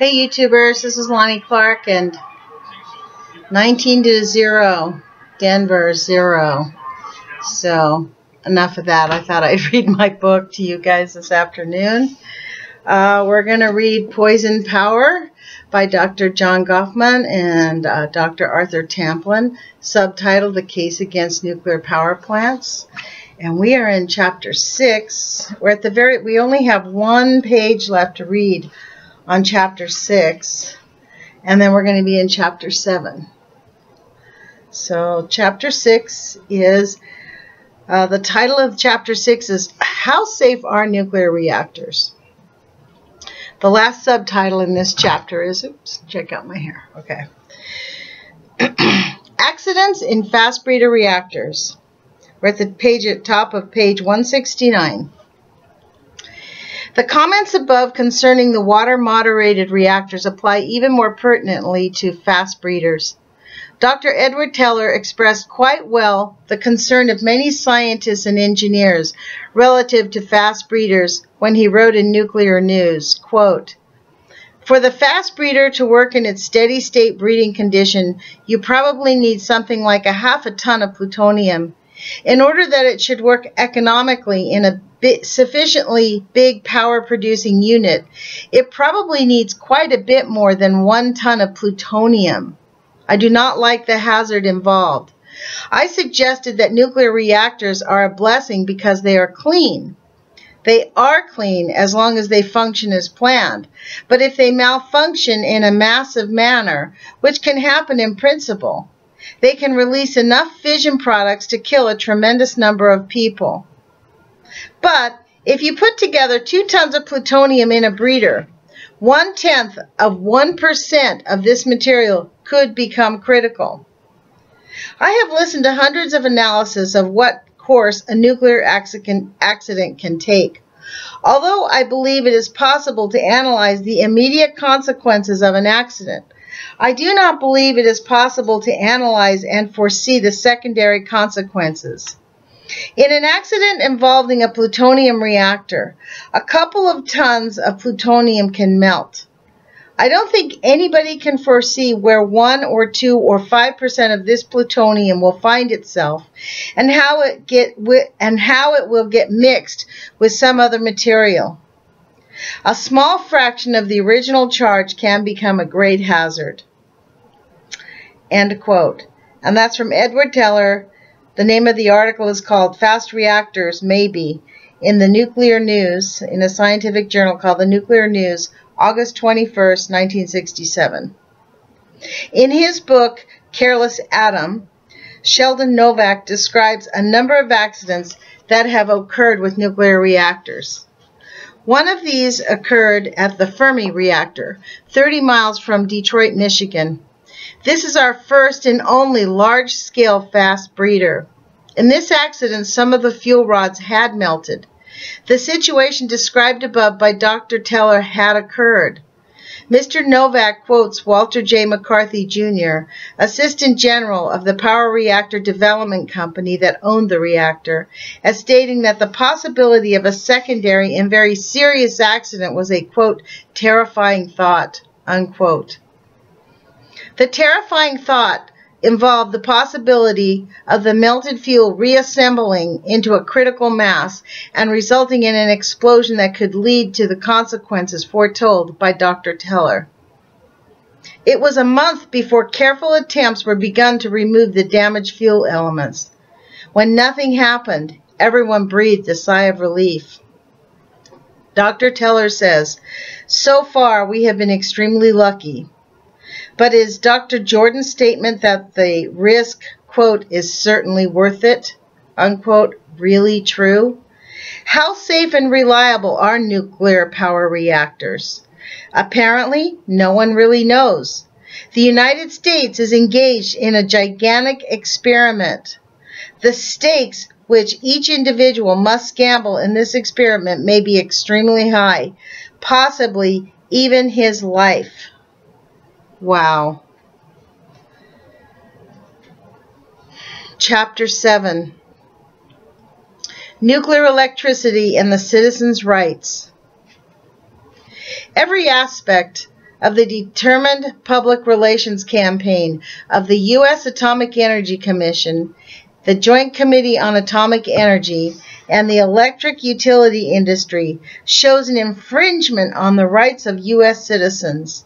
Hey YouTubers, this is Lonnie Clark and 19 to 0, Denver 0. So enough of that. I thought I'd read my book to you guys this afternoon. Uh, we're going to read Poison Power by Dr. John Gofman and uh, Dr. Arthur Tamplin, subtitled The Case Against Nuclear Power Plants. And we are in chapter 6. We're at the very, we only have one page left to read on chapter 6, and then we're going to be in chapter 7. So, chapter 6 is uh, the title of chapter 6 is How Safe Are Nuclear Reactors? The last subtitle in this chapter is, oops, check out my hair. Okay. Accidents in fast breeder reactors. We're at the page at top of page 169. The comments above concerning the water-moderated reactors apply even more pertinently to fast breeders. Dr. Edward Teller expressed quite well the concern of many scientists and engineers relative to fast breeders when he wrote in Nuclear News, quote, for the fast breeder to work in its steady state breeding condition, you probably need something like a half a ton of plutonium. In order that it should work economically in a sufficiently big power producing unit, it probably needs quite a bit more than one ton of plutonium. I do not like the hazard involved. I suggested that nuclear reactors are a blessing because they are clean. They are clean as long as they function as planned. But if they malfunction in a massive manner, which can happen in principle, they can release enough fission products to kill a tremendous number of people. But if you put together two tons of plutonium in a breeder, one tenth of 1% of this material could become critical. I have listened to hundreds of analyses of what course a nuclear accident can take. Although I believe it is possible to analyze the immediate consequences of an accident, I do not believe it is possible to analyze and foresee the secondary consequences. In an accident involving a plutonium reactor, a couple of tons of plutonium can melt. I don't think anybody can foresee where 1 or 2 or 5% of this plutonium will find itself and how it get and how it will get mixed with some other material. A small fraction of the original charge can become a great hazard. End quote. And that's from Edward Teller, the name of the article is called Fast Reactors Maybe in the Nuclear News, in a scientific journal called the Nuclear News, August 21, 1967. In his book, Careless Atom, Sheldon Novick describes a number of accidents that have occurred with nuclear reactors. One of these occurred at the Fermi reactor, 30 miles from Detroit, Michigan, this is our first and only large-scale fast breeder. In this accident, some of the fuel rods had melted. The situation described above by Dr. Teller had occurred. Mr. Novick quotes Walter J. McCarthy, Jr., Assistant General of the Power Reactor Development Company that owned the reactor, as stating that the possibility of a secondary and very serious accident was a, quote, terrifying thought, unquote. The terrifying thought involved the possibility of the melted fuel reassembling into a critical mass and resulting in an explosion that could lead to the consequences foretold by Dr. Teller. It was a month before careful attempts were begun to remove the damaged fuel elements. When nothing happened, everyone breathed a sigh of relief. Dr. Teller says, So far we have been extremely lucky. But is Dr. Jordan's statement that the risk, quote, is certainly worth it, unquote, really true? How safe and reliable are nuclear power reactors? Apparently, no one really knows. The United States is engaged in a gigantic experiment. The stakes which each individual must gamble in this experiment may be extremely high, possibly even his life. Wow. Chapter 7 Nuclear Electricity and the Citizen's Rights. Every aspect of the determined public relations campaign of the U.S. Atomic Energy Commission, the Joint Committee on Atomic Energy, and the electric utility industry shows an infringement on the rights of U.S. citizens.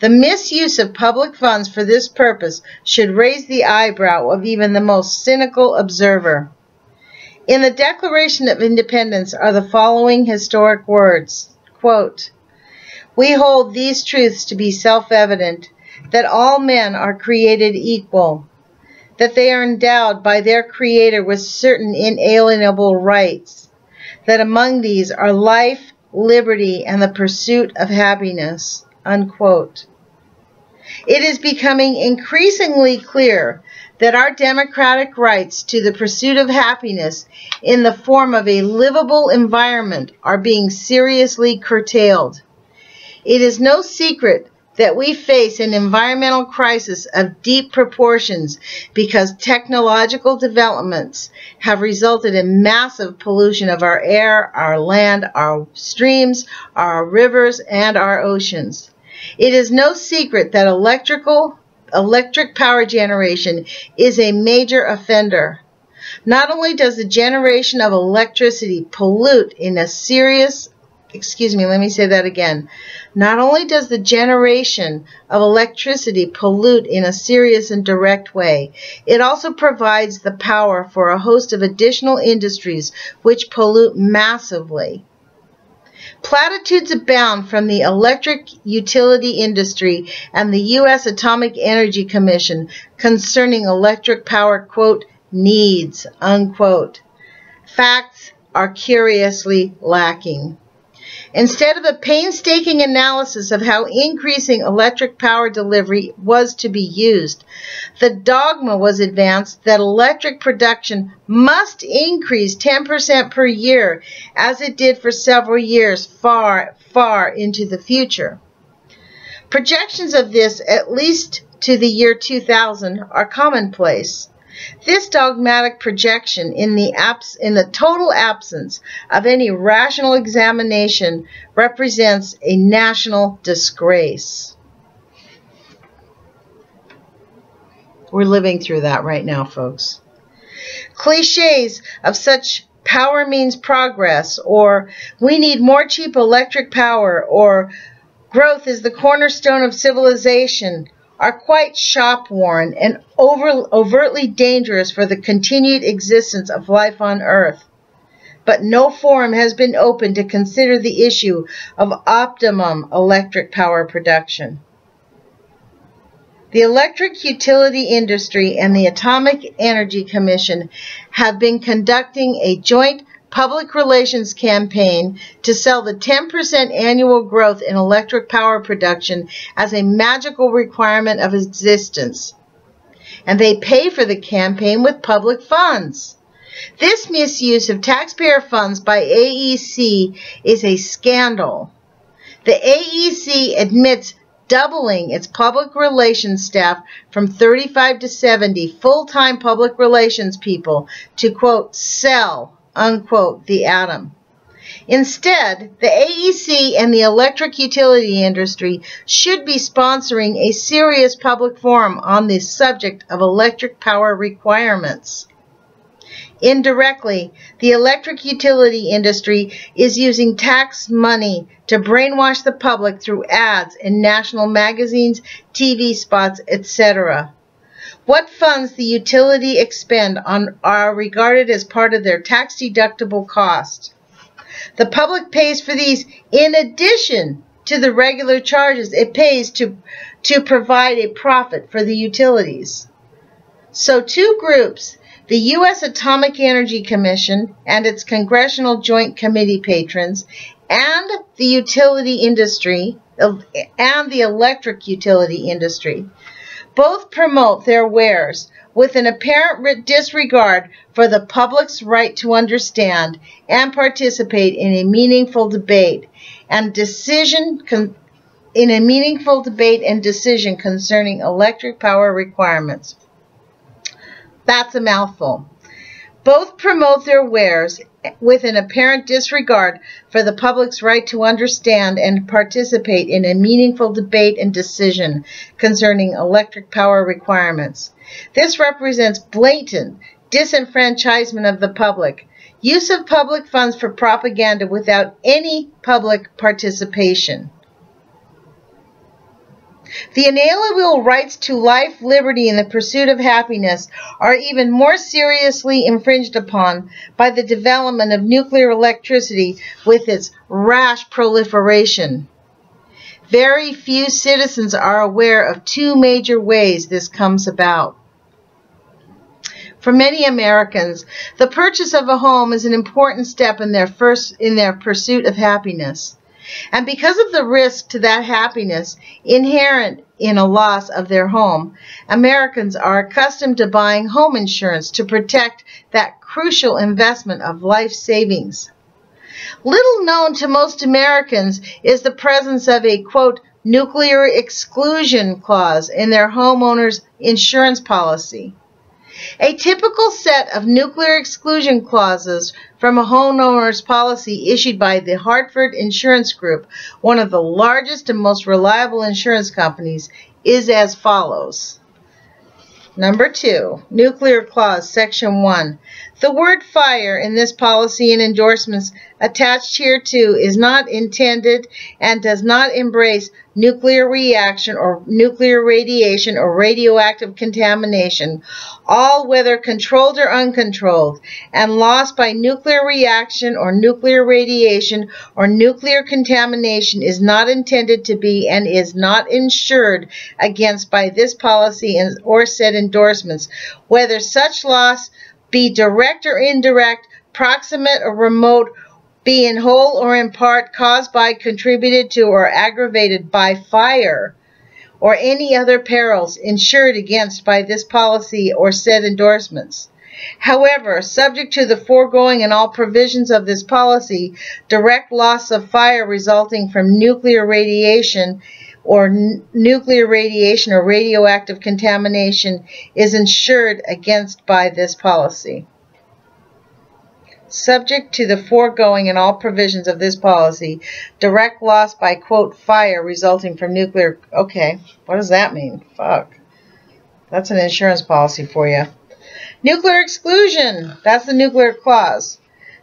The misuse of public funds for this purpose should raise the eyebrow of even the most cynical observer. In the Declaration of Independence are the following historic words, quote, We hold these truths to be self-evident, that all men are created equal, that they are endowed by their Creator with certain inalienable rights, that among these are life, liberty, and the pursuit of happiness. Unquote. It is becoming increasingly clear that our democratic rights to the pursuit of happiness in the form of a livable environment are being seriously curtailed. It is no secret that we face an environmental crisis of deep proportions because technological developments have resulted in massive pollution of our air, our land, our streams, our rivers, and our oceans. It is no secret that electrical electric power generation is a major offender. Not only does the generation of electricity pollute in a serious excuse me, let me say that again. Not only does the generation of electricity pollute in a serious and direct way, it also provides the power for a host of additional industries which pollute massively. Platitudes abound from the electric utility industry and the U.S. Atomic Energy Commission concerning electric power, quote, needs, unquote. Facts are curiously lacking. Instead of a painstaking analysis of how increasing electric power delivery was to be used, the dogma was advanced that electric production must increase 10% per year, as it did for several years far, far into the future. Projections of this, at least to the year 2000, are commonplace. This dogmatic projection in the, abs in the total absence of any rational examination represents a national disgrace. We're living through that right now, folks. Cliches of such power means progress, or we need more cheap electric power, or growth is the cornerstone of civilization, are quite shop-worn and over, overtly dangerous for the continued existence of life on Earth. But no forum has been opened to consider the issue of optimum electric power production. The electric utility industry and the Atomic Energy Commission have been conducting a joint public relations campaign to sell the 10% annual growth in electric power production as a magical requirement of existence. And they pay for the campaign with public funds. This misuse of taxpayer funds by AEC is a scandal. The AEC admits doubling its public relations staff from 35 to 70 full-time public relations people to, quote, sell unquote, the atom. Instead, the AEC and the electric utility industry should be sponsoring a serious public forum on the subject of electric power requirements. Indirectly, the electric utility industry is using tax money to brainwash the public through ads in national magazines, TV spots, etc. What funds the utility expend on are regarded as part of their tax-deductible cost. The public pays for these in addition to the regular charges it pays to, to provide a profit for the utilities. So two groups, the U.S. Atomic Energy Commission and its Congressional Joint Committee patrons, and the utility industry, and the electric utility industry, both promote their wares with an apparent disregard for the public's right to understand and participate in a meaningful debate and decision in a meaningful debate and decision concerning electric power requirements. That's a mouthful. Both promote their wares with an apparent disregard for the public's right to understand and participate in a meaningful debate and decision concerning electric power requirements. This represents blatant disenfranchisement of the public, use of public funds for propaganda without any public participation. The inalienable rights to life, liberty, and the pursuit of happiness are even more seriously infringed upon by the development of nuclear electricity with its rash proliferation. Very few citizens are aware of two major ways this comes about. For many Americans, the purchase of a home is an important step in their first in their pursuit of happiness. And because of the risk to that happiness inherent in a loss of their home, Americans are accustomed to buying home insurance to protect that crucial investment of life savings. Little known to most Americans is the presence of a, quote, nuclear exclusion clause in their homeowner's insurance policy. A typical set of nuclear exclusion clauses from a homeowner's policy issued by the Hartford Insurance Group, one of the largest and most reliable insurance companies, is as follows. Number two, Nuclear Clause, Section 1. The word fire in this policy and endorsements attached here to is not intended and does not embrace nuclear reaction or nuclear radiation or radioactive contamination, all whether controlled or uncontrolled, and loss by nuclear reaction or nuclear radiation or nuclear contamination is not intended to be and is not insured against by this policy and or said endorsements, whether such loss be direct or indirect, proximate or remote, be in whole or in part caused by, contributed to, or aggravated by fire or any other perils insured against by this policy or said endorsements. However, subject to the foregoing and all provisions of this policy, direct loss of fire resulting from nuclear radiation or nuclear radiation or radioactive contamination is insured against by this policy. Subject to the foregoing and all provisions of this policy, direct loss by, quote, fire resulting from nuclear. Okay, what does that mean? Fuck. That's an insurance policy for you. Nuclear exclusion. That's the nuclear clause.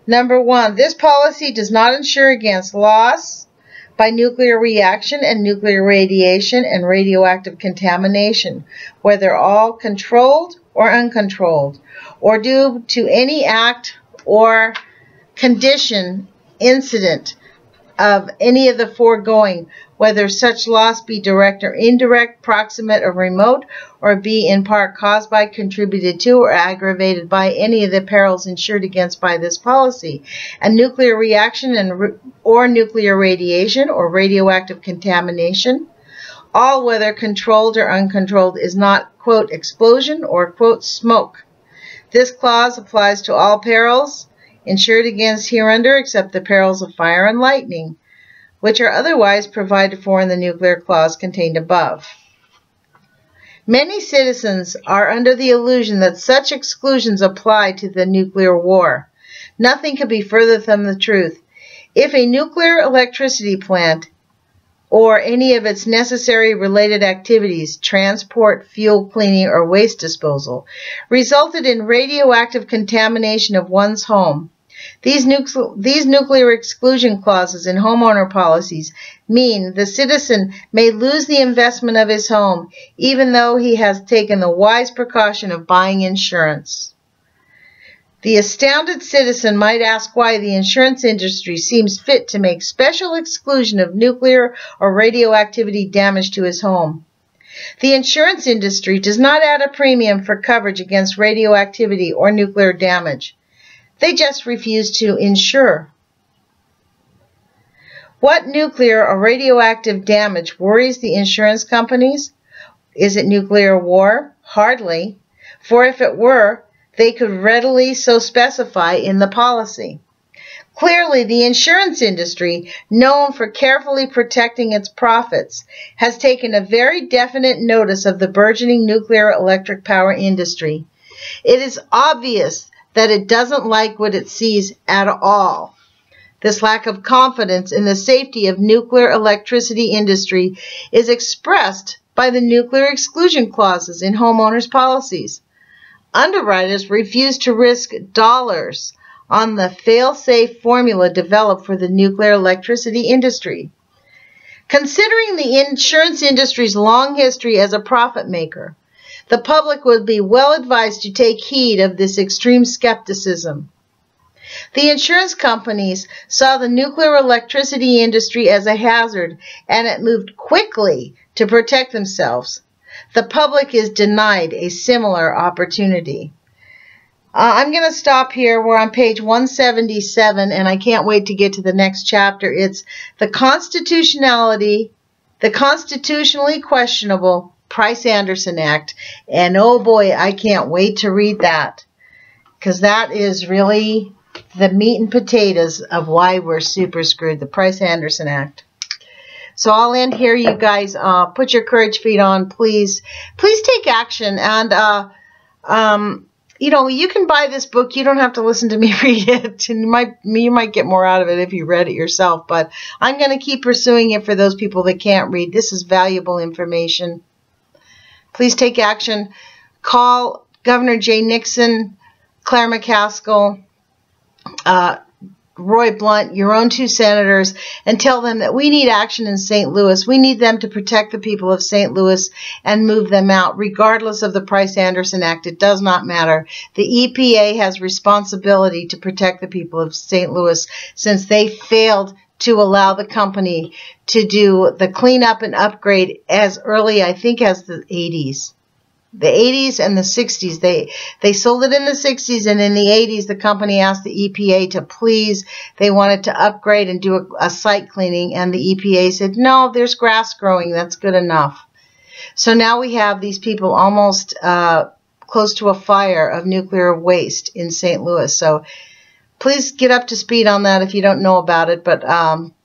Number one, this policy does not insure against loss, by nuclear reaction and nuclear radiation and radioactive contamination, whether all controlled or uncontrolled, or due to any act or condition incident of any of the foregoing, whether such loss be direct or indirect, proximate or remote, or be in part caused by, contributed to, or aggravated by any of the perils insured against by this policy. A nuclear reaction and or nuclear radiation or radioactive contamination, all whether controlled or uncontrolled, is not, quote, explosion or, quote, smoke. This clause applies to all perils insured against hereunder except the perils of fire and lightning, which are otherwise provided for in the nuclear clause contained above. Many citizens are under the illusion that such exclusions apply to the nuclear war. Nothing could be further from the truth. If a nuclear electricity plant or any of its necessary related activities, transport, fuel cleaning, or waste disposal, resulted in radioactive contamination of one's home, these, these nuclear exclusion clauses in homeowner policies mean the citizen may lose the investment of his home even though he has taken the wise precaution of buying insurance. The astounded citizen might ask why the insurance industry seems fit to make special exclusion of nuclear or radioactivity damage to his home. The insurance industry does not add a premium for coverage against radioactivity or nuclear damage. They just refuse to insure. What nuclear or radioactive damage worries the insurance companies? Is it nuclear war? Hardly, for if it were, they could readily so specify in the policy. Clearly, the insurance industry, known for carefully protecting its profits, has taken a very definite notice of the burgeoning nuclear electric power industry. It is obvious that it doesn't like what it sees at all. This lack of confidence in the safety of nuclear electricity industry is expressed by the nuclear exclusion clauses in homeowners' policies. Underwriters refuse to risk dollars on the fail-safe formula developed for the nuclear electricity industry. Considering the insurance industry's long history as a profit maker, the public would be well advised to take heed of this extreme skepticism. The insurance companies saw the nuclear electricity industry as a hazard and it moved quickly to protect themselves. The public is denied a similar opportunity. Uh, I'm going to stop here. We're on page 177, and I can't wait to get to the next chapter. It's the constitutionality, the constitutionally questionable Price Anderson Act. And oh boy, I can't wait to read that because that is really the meat and potatoes of why we're super screwed, the Price Anderson Act. So I'll end here, you guys. Uh, put your courage feet on, please. Please take action. And, uh, um, you know, you can buy this book. You don't have to listen to me read it. And you might, you might get more out of it if you read it yourself. But I'm going to keep pursuing it for those people that can't read. This is valuable information. Please take action. Call Governor Jay Nixon, Claire McCaskill, uh, Roy Blunt, your own two senators, and tell them that we need action in St. Louis. We need them to protect the people of St. Louis and move them out, regardless of the Price Anderson Act. It does not matter. The EPA has responsibility to protect the people of St. Louis since they failed to allow the company to do the cleanup and upgrade as early, I think, as the 80s the 80s and the 60s. They they sold it in the 60s, and in the 80s, the company asked the EPA to please. They wanted to upgrade and do a, a site cleaning, and the EPA said, "No, there's grass growing. That's good enough." So now we have these people almost uh, close to a fire of nuclear waste in St. Louis. So please get up to speed on that if you don't know about it. But um,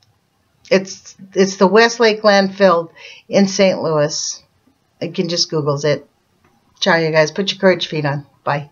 it's it's the Westlake landfill in St. Louis. You can just Google's it. Ciao, you guys. Put your courage feet on. Bye.